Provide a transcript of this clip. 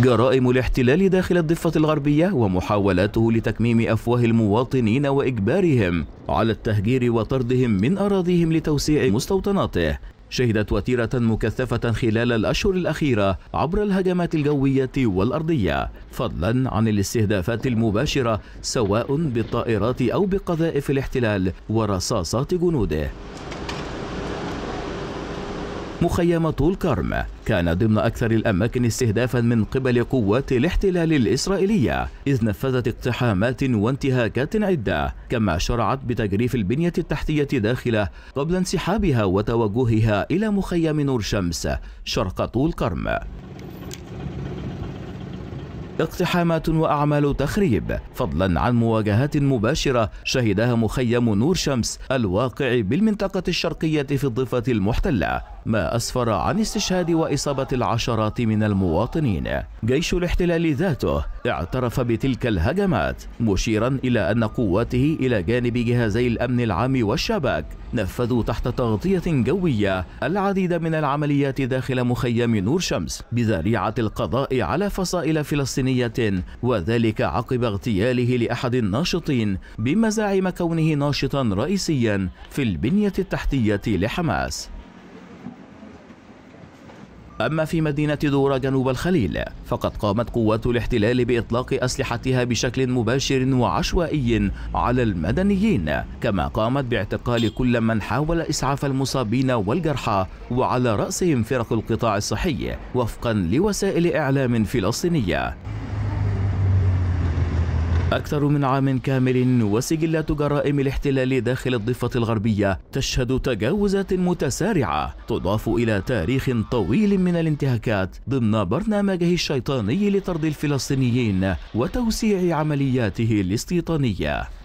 جرائم الاحتلال داخل الضفة الغربية ومحاولاته لتكميم أفواه المواطنين وإجبارهم على التهجير وطردهم من أراضيهم لتوسيع مستوطناته. شهدت وتيرة مكثفة خلال الأشهر الأخيرة عبر الهجمات الجوية والأرضية فضلا عن الاستهدافات المباشرة سواء بالطائرات أو بقذائف الاحتلال ورصاصات جنوده. مخيم طول كرم كان ضمن أكثر الأماكن استهدافا من قبل قوات الاحتلال الإسرائيلية إذ نفذت اقتحامات وانتهاكات عدة كما شرعت بتجريف البنية التحتية داخله قبل انسحابها وتوجهها إلى مخيم نور شمس شرق طول كرم. اقتحامات وأعمال تخريب فضلا عن مواجهات مباشرة شهدها مخيم نور شمس الواقع بالمنطقة الشرقية في الضفة المحتلة ما أسفر عن استشهاد وإصابة العشرات من المواطنين. جيش الاحتلال ذاته اعترف بتلك الهجمات مشيرا إلى أن قواته إلى جانب جهازي الأمن العام والشباك نفذوا تحت تغطية جوية العديد من العمليات داخل مخيم نور شمس بذريعة القضاء على فصائل فلسطينيه وذلك عقب اغتياله لأحد الناشطين بمزاعم كونه ناشطا رئيسيا في البنية التحتية لحماس. أما في مدينة دورة جنوب الخليل فقد قامت قوات الاحتلال بإطلاق أسلحتها بشكل مباشر وعشوائي على المدنيين كما قامت باعتقال كل من حاول إسعاف المصابين والجرحى وعلى رأسهم فرق القطاع الصحي وفقا لوسائل إعلام فلسطينية. أكثر من عام كامل وسجلات جرائم الاحتلال داخل الضفة الغربية تشهد تجاوزات متسارعة تضاف إلى تاريخ طويل من الانتهاكات ضمن برنامجه الشيطاني لطرد الفلسطينيين وتوسيع عملياته الاستيطانية.